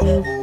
Woo!